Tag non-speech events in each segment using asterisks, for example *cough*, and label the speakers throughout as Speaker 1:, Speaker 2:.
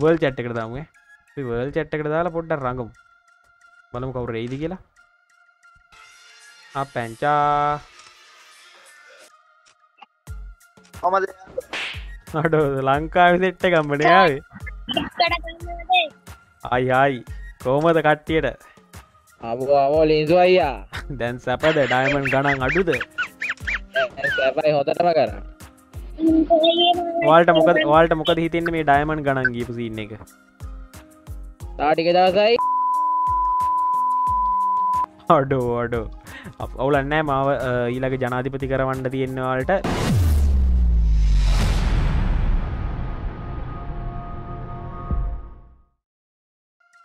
Speaker 1: World චැට්කට දාමුේ world චැට්කට දාලා පොඩ්ඩ රඟම්. බලමු කවුර රෙයිදි කියලා. පැංචා.
Speaker 2: කොමද
Speaker 1: අඩ ලංකාව සෙට්ට කම්බනයාවේ අයි අයි කෝමද කට්ටියට?
Speaker 3: අවෝ ලින්සු අයියා.
Speaker 1: දැන් සැපද ඩයිමන් ගණන් අඩුද?
Speaker 3: සැපයි හොතටම කර
Speaker 1: වාල්ට මොකද වාල්ට මොකද හිතෙන්න මේ ඩයිමන් ගණන් ගීපු සින්න එක?
Speaker 3: තාටික දවසයි.
Speaker 1: අඩෝ අඩෝ. අවුලන්නෑ මාව ඊළඟ ජනාධිපති කරවන්න තියෙන්නවාලට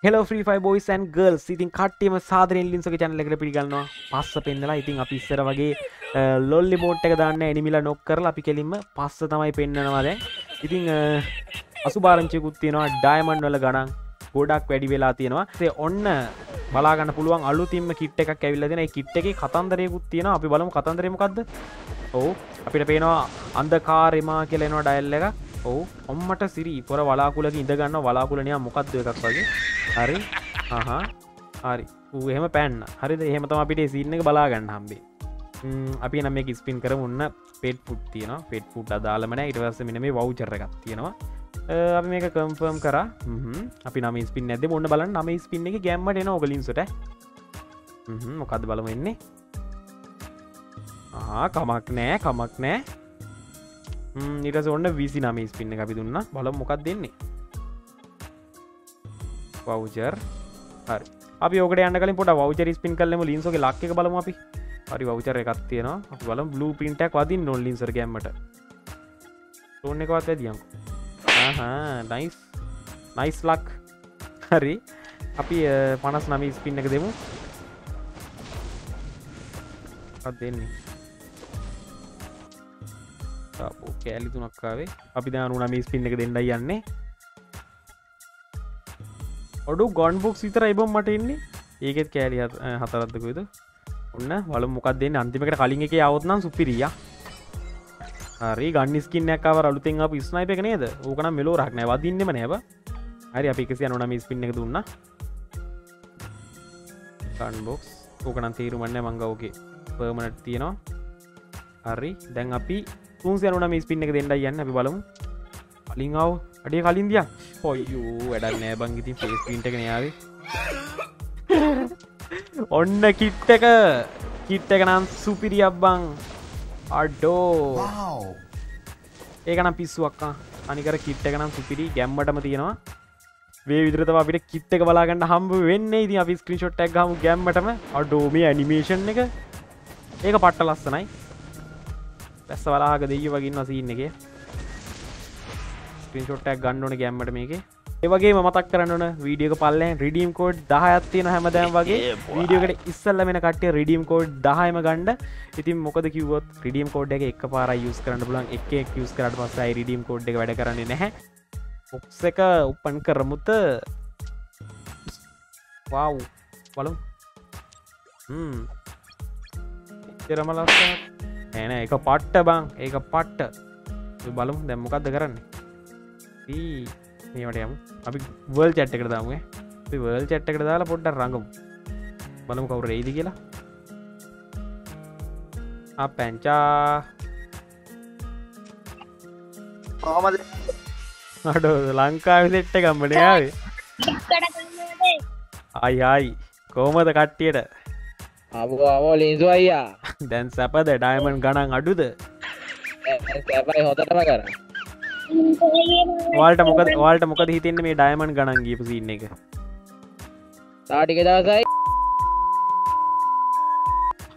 Speaker 1: හෙලෝ ්‍රී බෝයිසන් ගල් ඉතින් කට්ටම සාදරෙන් ලින්සක චැනලකට පිළිගන්නවා. පස්ස පෙන්දලා ඉතින් අපි ඉස්සර වගේ ලොල්ලි මෝට් එක දාන්න එනිමිලා නොක් කරලා අපි කෙලින්ම පස්ස තමයි පෙන්න්නනවාද ඉතිං අසු භාරංචයකුත් තියෙනවා ඩයිමන්් වල ගණන් ගොඩක් වැඩි වෙලා තියෙනවා. සේ ඔන්න බලාගන්න පුළුවන් අලුතින්ම කිට් එකක් ඇවිල්ල දෙන කිට් එක කතන්දරයකුත් තියෙන අපි බලමු කතන්දරයමකක්ද ඔවු අපිට පේනවා අන්දකාරෙමා කියලෙනවා ඩයිල්ල එක ඔවු ඔම්මට සිරි පොර වලාකුලක ඉඳගන්න වලාකුලනය මොකක්ද එකක් වගේ? හරි. හහා. හරි. ඌ එහෙම පැන්න. හරිද? එහෙමතම අපිට සින්න එක බලාගන්න හම්බේ අපි නම කිස්පින් කර උන්න පෙට් පුට් තියෙන පෙට් පුට් අදාලමන ඉටවස මෙන මේ වෞචරගත් තියෙනවා. අපි මේක කම්ෆර්ම් කර. අපි නම ස්පින් ඇද මොන්න බලන්න. නම ස්පින්න එක ගැම්මට එන ඔගලින්සට මොකද බලමවෙන්නේ ආ කමක් නෑ. කමක් නෑ. නිට ඔන්න විසි නම ස්පින්න අපි දුන්න. බල මොකක් දෙන්නේ. වෞචර් හරි. අපි ඕකට යන්න කලින් පොට වෞචර ස්පින් කලම ලින්සෝක ලක්ක බලම අපි. හරි වෞචර එකක් තියෙනවා. අපි බලම් බ්ලූ පින්ටක් වදින් නොල් ලින්සර ගැම්මට. ඕන්න එකවත් ඇදියම්. නයිස් නයිස් ලක් හරි. අපි පනස් නම ස්පින්න එක දෙමු. දෙන්නේ? කෑලි තුනක්කාවේ අපි දනු නම ස්පින්න එක දෙන්න යන්නේ. ඔඩු ගොන් බොක් විතර එබම් මට එන්නේ. ඒකෙත් කෑලි හතරත්දකුද ඔන්න වල මොකක් දෙන්න අන්තිමකට කලින් එක අවත්නම් සුපිරිය. හරි ගන්නස්කින්නක්ව අලුතෙන් අප ස්නයිප එක නේද? ඕකන මෙලෝ රක්නෑ වදින්නම නෑව හරි අපි එකසි අනුනම ස්පින්න එක දුන්න. කන්බොක්ස් ඕකනම් තේරුමන්න මංගවෝගේ පර්මනට් තියෙනවා. හරි දැන් අපි තුන්සි අනුනම ස්පින්න එක දෙන්න යන්න. අපි බලමු. කලින්ාව අඩේ කලින් දිය. පොයූ වැඩක් නෑ බංගිති ෆේස් පින්ට එක යාවේ ඔන්න කිට්ට එක. කිට්ට එක නම් සුපිරියක් බං. අඩ්ඩෝ ඒකනම් පිස්සුවක්කා අනිකර කිට්ට එක නම් සුපිරි ගැම්මටම තියෙනවා. වේ විදරත අපිට කිට්ට එක බලාගන්න හම්බ වෙන්න. ඉති අපි ස්ක්‍රීෂොට් එක් හම ගැම්මටම. අඩෝමේ ඇනිමේෂන් එක. ඒක පට්ට ලස්සනයි පැස්ස වලාහක දෙය වගින් වසීන්න එක ස්ක්‍රීෂොට්ටක් ගන්නඩන ගැම්මට මේක ඒවගේ මතක් කරන්නන වීඩියක පල්ලෙන් රිඩීම් කෝඩ් දහයත්තියන හැමදෑම් වගේ වීඩියකට ඉස්සල්ල වෙන කටේ රිඩීම් කෝඩ් දහයම ගණ්ඩ ඉතින් මොකද කිවත් රිඩීම් කෝඩ් එක එක් පාර යුස් කරන්න පුලන් එක යස් කරට පස්සයි රිඩීම් කෝඩ් එක වැඩ කරන්නේ නැහැ ඔක්ස එක උපන් කරමුත වව් බලු එතරම ඇන එක පට්ට බං. ඒක පට්ට. බලමු දැම්මොකක්ද කරන්න? මේට යම. අපි වර්ල් චැට්කට දාමුේ වර්ල් චැට්කට දාලා පොඩ්ඩ රඟම්. බලමු කවුර රේදි කියලා. පැංචා.
Speaker 2: කොහොමද?
Speaker 1: අඩ ලංකාව සෙට්ට කම්බනයාවේ අයි *laughs* අයි කෝමද කට්ටියට?
Speaker 3: අප අවෝ ලින්සු අයියා *laughs*
Speaker 1: දැන් සැපද ඩයිමන් ගණන් අඩුද?
Speaker 3: හොතටම කර.
Speaker 1: වාල්ට මොකද වාල්ට මොකද හිතෙන්න මේ ඩයිමන් ගණන් ගීපු සින්න එක?
Speaker 3: තාටික දවසයි.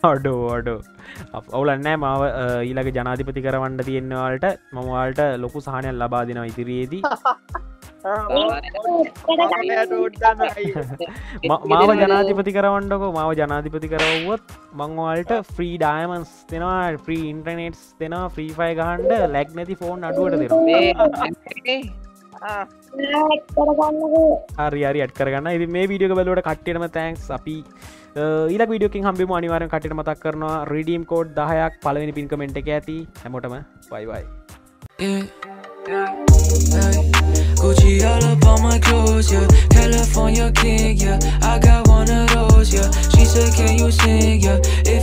Speaker 1: අඩෝ අඩෝ. අවුලන්නෑ මාව ඊළඟ ජනාධිපති කරවන්න තියෙන්නවාලට මමවාල්ට ලොකු සහනයක් ලබා දෙෙන ඉදිරියේදී *laughs* මාව *laughs* *laughs* ජනාධිපති කරවන්නක. මාව ජනාධිපති කරවුවොත් මංවාල්ට ෆ්‍රී ඩයිමන්ස් දෙෙනවා ෆ්‍රී ඉන්ටර්නෙට්ස් දෙෙන ෆ්‍රීෆයි ගහන්ඩ ලැක් නැති ෆෝන් අඩුවට දෙනවා. *laughs* හරි හරි අට කරගන්න. ඉදි මේ විඩියක බලට කට්ටනම තැන්ක්ස් අපි ඊල විඩියකින් හම්බිම. අනිවාරෙන් කටට මතක් කරනවා රිඩීම් කෝඩ් දහයක් පලවෙනි පින්කමෙන්ට් එක ඇති. හැමොටම බයිවයි
Speaker 4: She all up on my clothes, yeah. California king, yeah. I got one of those, yeah. She said, can you sing, yeah? If